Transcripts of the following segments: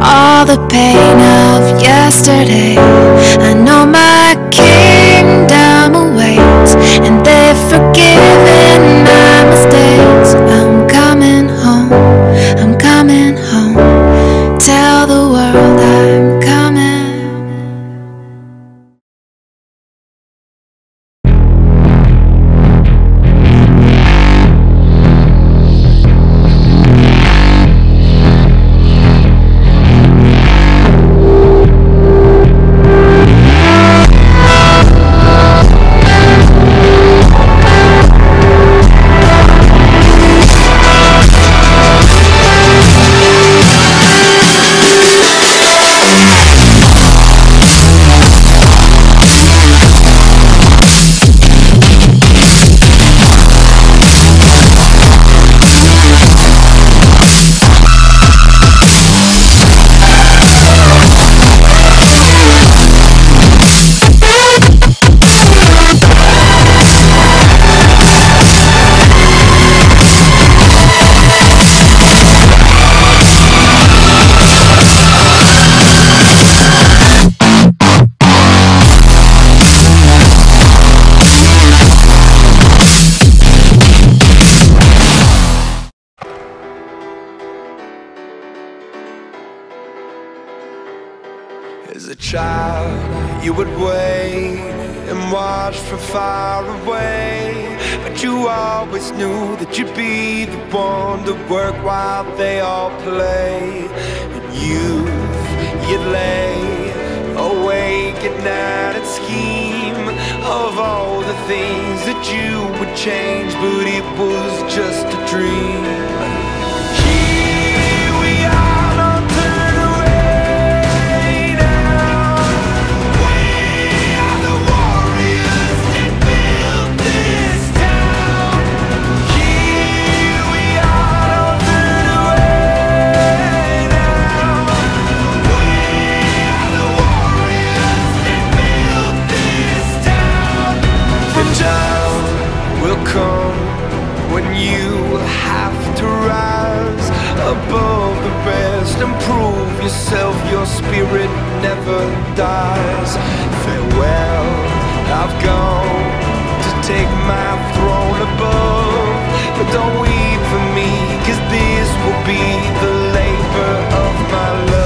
all the pain of yesterday. I know my always knew that you'd be the one to work while they all play. And youth, you'd lay awake at night and scheme of all the things that you would change, but it was just a dream. Rest and prove yourself. Your spirit never dies. Farewell, I've gone to take my throne above. But don't weep for me, cause this will be the labor of my love.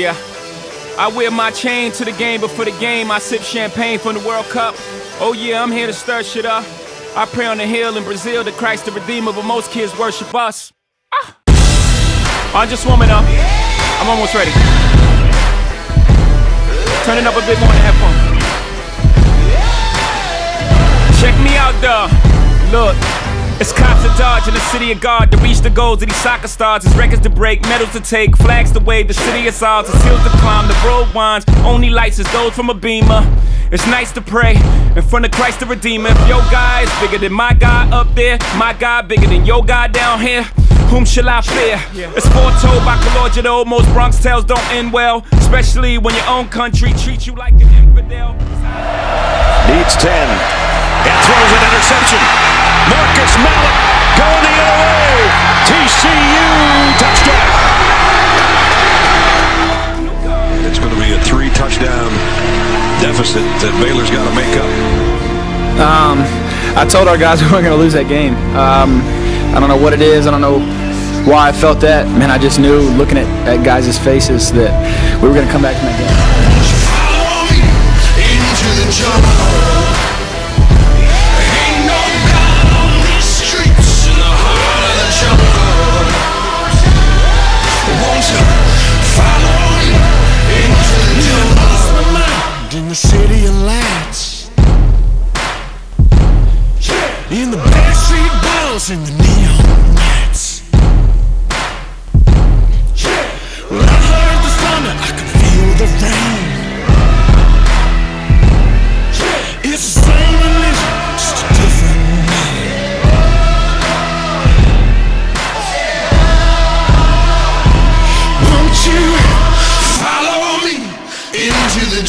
Yeah. I wear my chain to the game, but for the game, I sip champagne from the World Cup. Oh, yeah, I'm here to stir shit up. I pray on the hill in Brazil to Christ the Redeemer, but most kids worship us. Ah. I'm just warming up. I'm almost ready. Turn it up a bit more and have fun. Check me out, though. Look. It's cops to dodge in the city of God to reach the goals of these soccer stars. It's records to break, medals to take, flags to wave. The city is ours, it's hills to climb, the road winds. Only lights is those from a beamer. It's nice to pray in front of Christ the Redeemer. If your God is bigger than my God up there, my God bigger than your God down here. Whom shall I fear? It's foretold by Kaloja, the old most Bronx tales don't end well, especially when your own country treats you like an infidel. Needs 10. And throws an interception. Marcus Mallet going the other way. TCU touchdown. It's going to be a three touchdown deficit that Baylor's got to make up. Um, I told our guys we weren't going to lose that game. Um, I don't know what it is. I don't know why I felt that. Man, I just knew looking at, at guys' faces that we were going to come back from that game.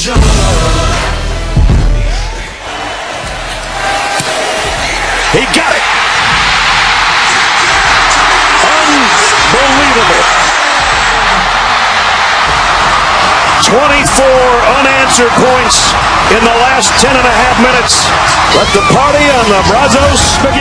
He got it. Unbelievable. 24 unanswered points in the last 10 and a half minutes. Let the party on the Brazos begin.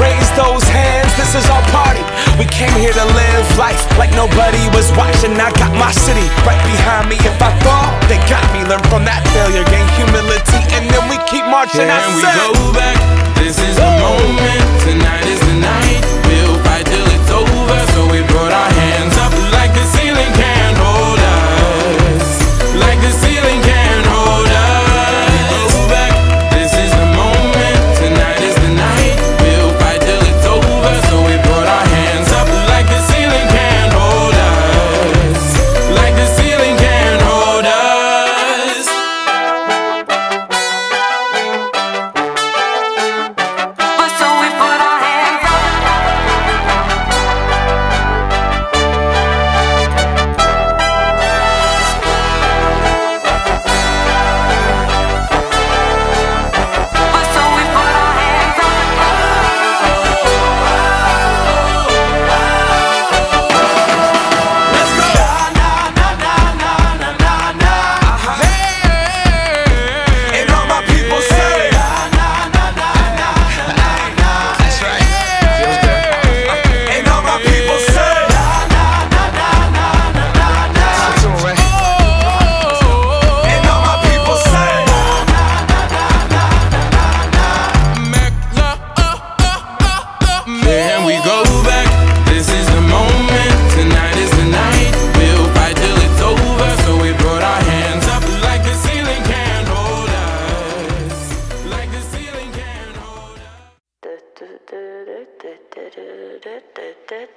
Raise those hands, this is our party. We came here to live life like nobody was watching. I got my city right behind me. If I fall, they got me. Learn from that failure, gain humility, and then we keep marching. I Can we go